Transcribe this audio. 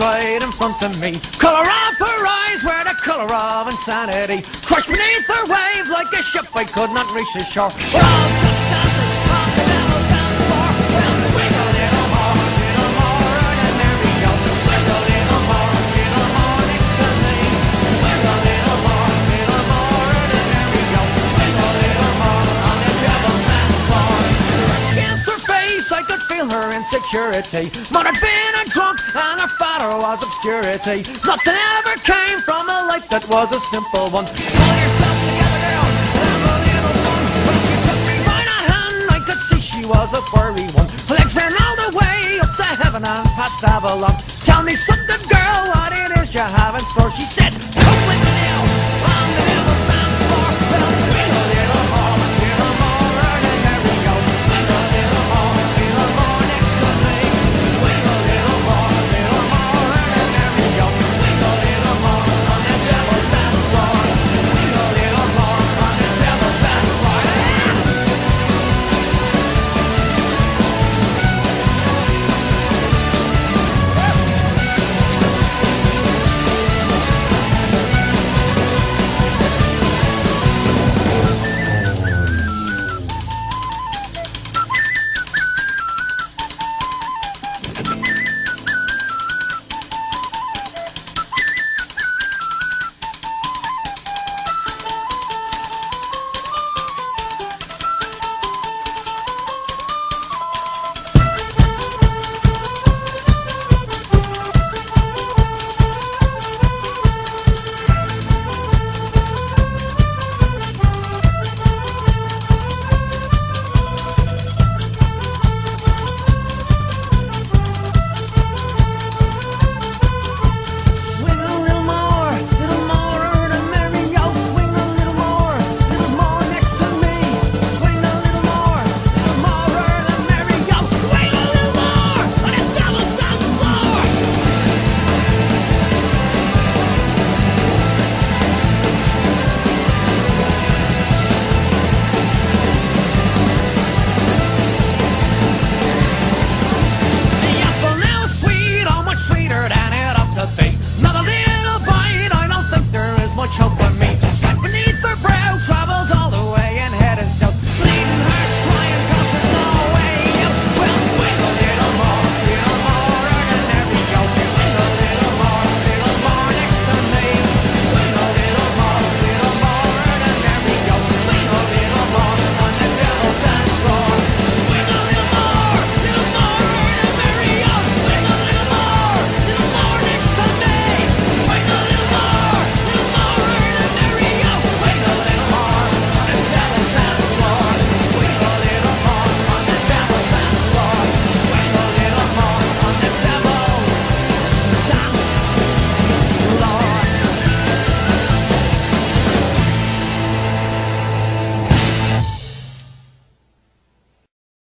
right in front of me. Color of her eyes were the color of insanity. Crushed beneath her wave like a ship I could not reach the shore. Feel her insecurity. Might have been a drunk, and her father was obscurity. Nothing ever came from a life that was a simple one. Pull yourself together, girl, and have a fun. When she took me by the hand, I could see she was a furry one. Legs ran all the way up to heaven and past Avalon. Tell me something, girl, what it is you have in store. She said, Come with me now.